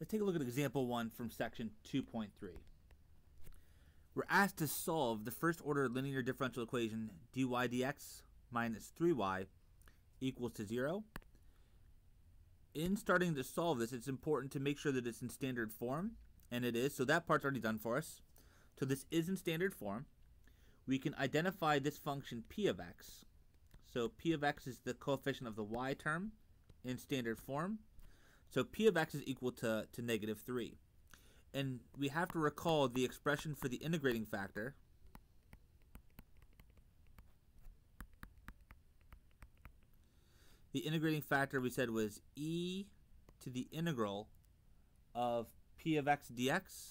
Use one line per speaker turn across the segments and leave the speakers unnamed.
Let's take a look at example 1 from section 2.3. We're asked to solve the first order linear differential equation dy dx minus 3y equals to 0. In starting to solve this, it's important to make sure that it's in standard form, and it is, so that part's already done for us. So this is in standard form. We can identify this function p of x. So p of x is the coefficient of the y term in standard form. So p of x is equal to, to negative 3. And we have to recall the expression for the integrating factor. The integrating factor we said was e to the integral of p of x dx.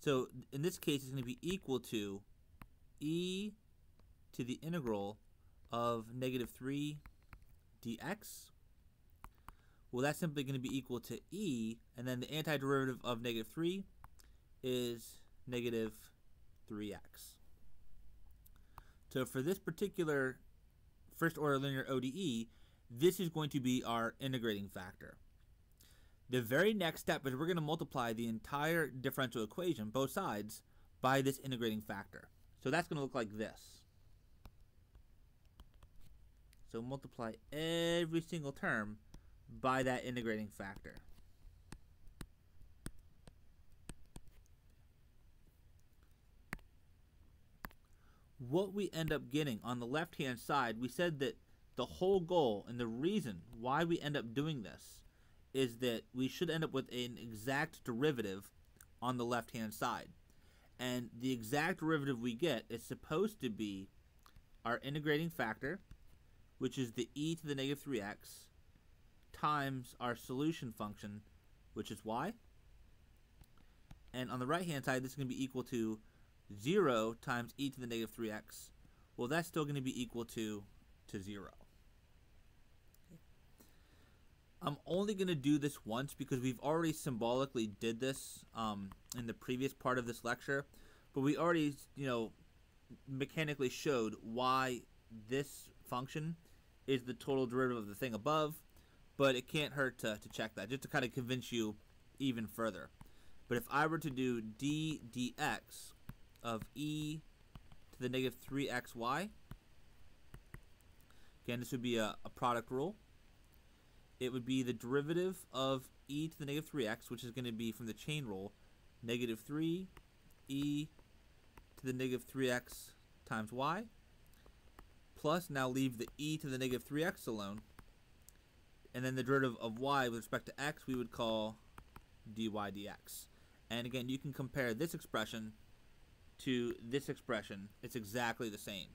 So in this case, it's going to be equal to e to the integral of negative 3 dx. Well, that's simply going to be equal to e, and then the antiderivative of negative 3 is negative 3x. So for this particular first order linear ODE, this is going to be our integrating factor. The very next step is we're going to multiply the entire differential equation, both sides, by this integrating factor. So that's going to look like this. So multiply every single term by that integrating factor. What we end up getting on the left hand side, we said that the whole goal and the reason why we end up doing this is that we should end up with an exact derivative on the left hand side. And the exact derivative we get is supposed to be our integrating factor which is the e to the negative 3x, times our solution function, which is y. And on the right-hand side, this is going to be equal to 0 times e to the negative 3x. Well, that's still going to be equal to, to 0. I'm only going to do this once because we've already symbolically did this um, in the previous part of this lecture. But we already, you know, mechanically showed why this function is the total derivative of the thing above, but it can't hurt to, to check that, just to kind of convince you even further. But if I were to do d dx of e to the negative 3xy, again, this would be a, a product rule. It would be the derivative of e to the negative 3x, which is going to be from the chain rule, negative 3 e to the negative 3x times y plus, now leave the e to the negative 3x alone. And then the derivative of y with respect to x we would call dy dx. And again, you can compare this expression to this expression. It's exactly the same.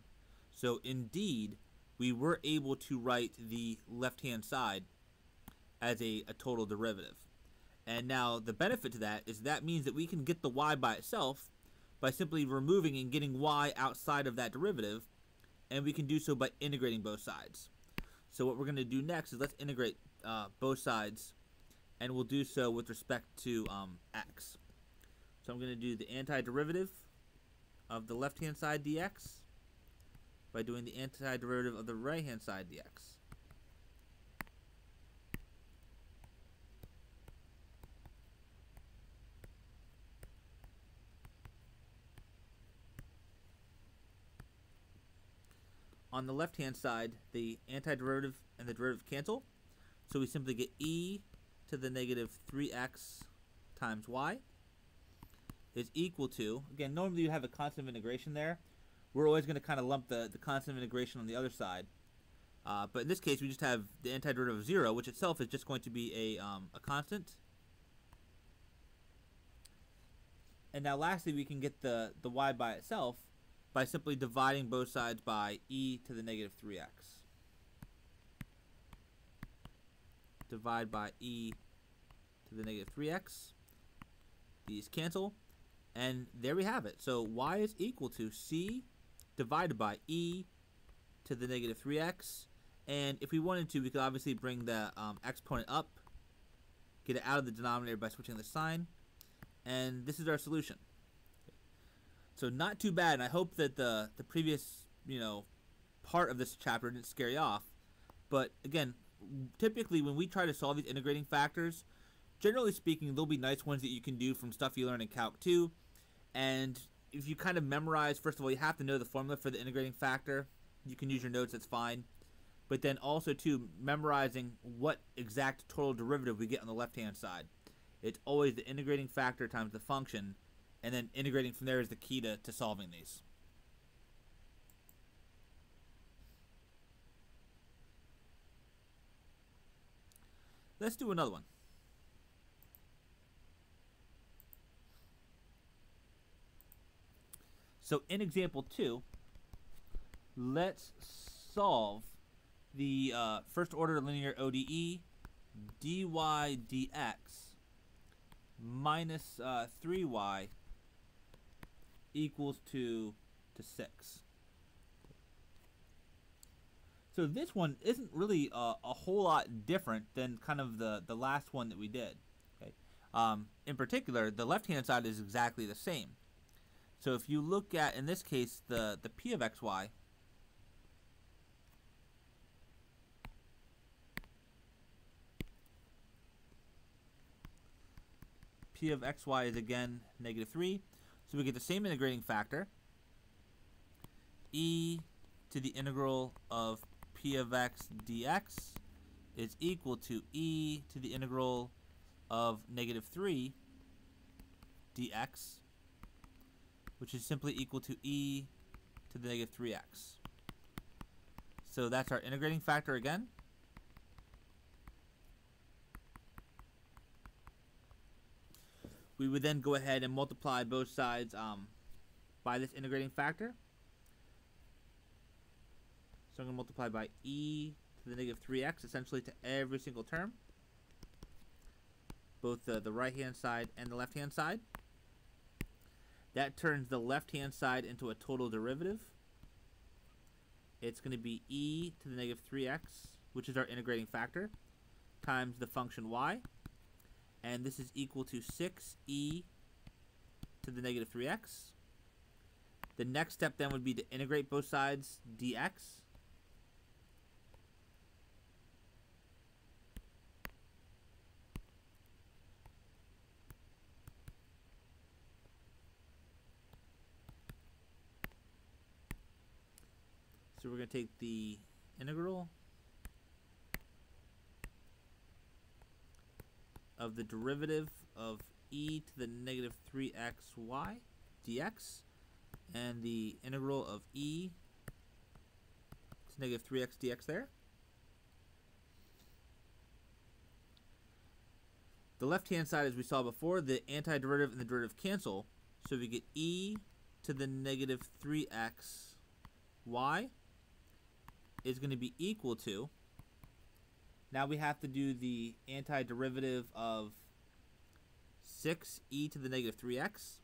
So indeed, we were able to write the left-hand side as a, a total derivative. And now the benefit to that is that means that we can get the y by itself by simply removing and getting y outside of that derivative and we can do so by integrating both sides. So what we're going to do next is let's integrate uh, both sides, and we'll do so with respect to um, x. So I'm going to do the antiderivative of the left-hand side dx by doing the antiderivative of the right-hand side dx. On the left-hand side, the antiderivative and the derivative cancel. So we simply get e to the negative 3x times y is equal to, again, normally you have a constant of integration there. We're always going to kind of lump the, the constant of integration on the other side. Uh, but in this case, we just have the antiderivative of 0, which itself is just going to be a, um, a constant. And now lastly, we can get the, the y by itself by simply dividing both sides by e to the negative 3x. Divide by e to the negative 3x. These cancel. And there we have it. So y is equal to c divided by e to the negative 3x. And if we wanted to, we could obviously bring the um, exponent up, get it out of the denominator by switching the sign. And this is our solution. So not too bad. And I hope that the the previous you know part of this chapter didn't scare you off. But again, typically when we try to solve these integrating factors, generally speaking, there'll be nice ones that you can do from stuff you learn in Calc 2. And if you kind of memorize, first of all, you have to know the formula for the integrating factor. You can use your notes, that's fine. But then also, too, memorizing what exact total derivative we get on the left-hand side. It's always the integrating factor times the function, and then integrating from there is the key to, to solving these. Let's do another one. So in example 2, let's solve the uh, first order linear ODE dy dx minus, uh, 3y equals to, to 6. So this one isn't really a, whole lot different than kind of the, the last one that we did. Okay. Um, in particular, the left-hand side is exactly the same. So if you look at, in this case, the, the p of xy, p of xy is again negative 3. So we get the same integrating factor, e to the integral of p of x dx is equal to e to the integral of negative 3 dx, which is simply equal to e to the negative 3x. So that's our integrating factor again. We would then go ahead and multiply both sides um, by this integrating factor. So I'm going to multiply by e to the negative 3x, essentially to every single term. Both the, the right-hand side and the left-hand side. That turns the left-hand side into a total derivative. It's going to be e to the negative 3x, which is our integrating factor, times the function y and this is equal to 6e to the negative 3x. The next step then would be to integrate both sides dx. So we're going to take the integral of the derivative of e to the negative 3xy dx and the integral of e to negative 3x dx there. The left-hand side, as we saw before, the antiderivative and the derivative cancel. So we get e to the negative 3x y is going to be equal to now we have to do the antiderivative of 6e to the negative 3x.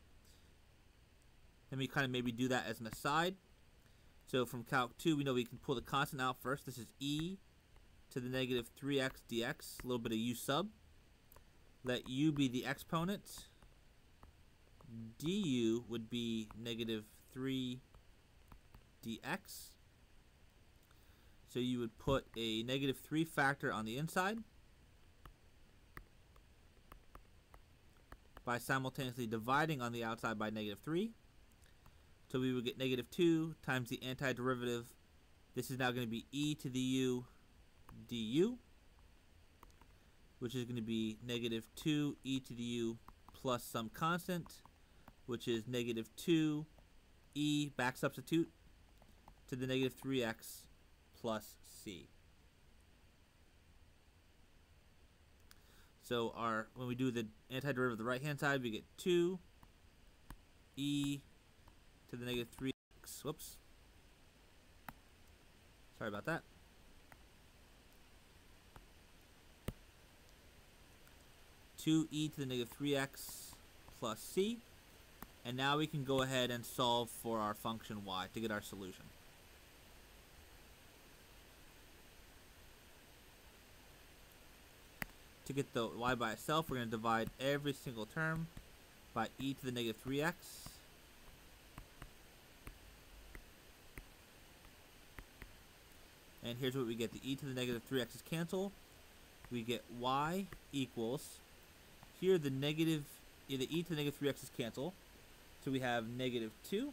Let me kind of maybe do that as an aside. So from Calc 2, we know we can pull the constant out first. This is e to the negative 3x dx, a little bit of u sub. Let u be the exponent. du would be negative 3 dx. So you would put a negative 3 factor on the inside by simultaneously dividing on the outside by negative 3. So we would get negative 2 times the antiderivative. This is now going to be e to the u du, which is going to be negative 2 e to the u plus some constant, which is negative 2 e back substitute to the negative 3x plus c. So our when we do the antiderivative of the right hand side, we get 2 e to the negative 3x. Whoops. Sorry about that. Two e to the negative 3x plus c. And now we can go ahead and solve for our function y to get our solution. To get the y by itself, we're going to divide every single term by e to the negative 3x. And here's what we get. The e to the negative 3x's cancel. We get y equals, here the negative, the e to the negative 3x's cancel. So we have negative 2.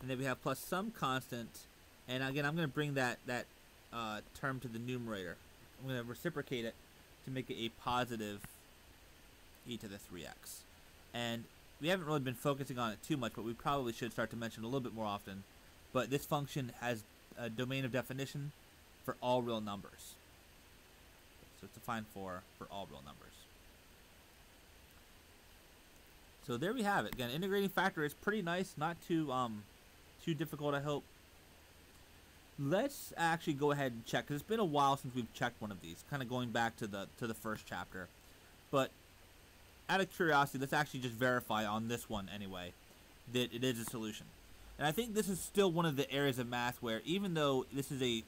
And then we have plus some constant. And again, I'm going to bring that, that uh, term to the numerator. I'm going to reciprocate it to make it a positive e to the 3x. And we haven't really been focusing on it too much, but we probably should start to mention a little bit more often. But this function has a domain of definition for all real numbers. So it's defined for, for all real numbers. So there we have it. Again, integrating factor is pretty nice, not too um, too difficult, I hope. Let's actually go ahead and check, because it's been a while since we've checked one of these, kind of going back to the to the first chapter. But out of curiosity, let's actually just verify on this one anyway that it is a solution. And I think this is still one of the areas of math where even though this is a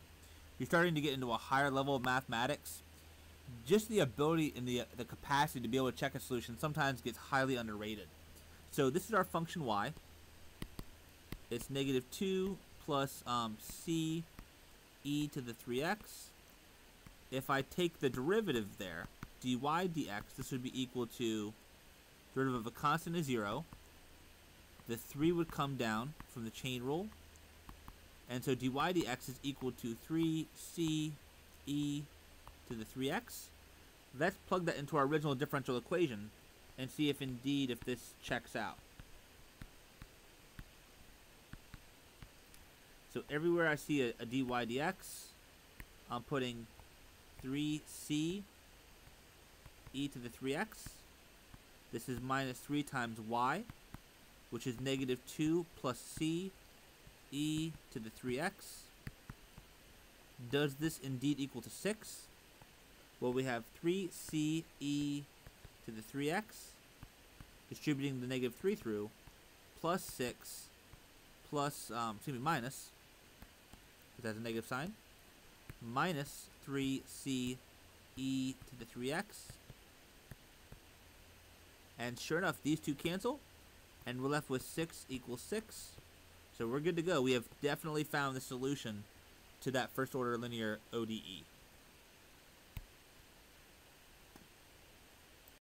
you're starting to get into a higher level of mathematics, just the ability and the the capacity to be able to check a solution sometimes gets highly underrated. So this is our function y. It's negative 2 plus um, c e to the 3x. If I take the derivative there, dy dx, this would be equal to derivative of a constant is 0. The 3 would come down from the chain rule. And so dy dx is equal to 3c e to the 3x. Let's plug that into our original differential equation and see if indeed if this checks out. So everywhere I see a, a dy dx, I'm putting 3c e to the 3x. This is minus 3 times y, which is negative 2 plus c e to the 3x. Does this indeed equal to 6? Well, we have 3c e to the 3x, distributing the negative 3 through, plus 6, plus, um, excuse me, minus, because that's a negative sign, minus 3c e to the 3x. And sure enough, these two cancel, and we're left with 6 equals 6. So we're good to go. We have definitely found the solution to that first order linear ODE.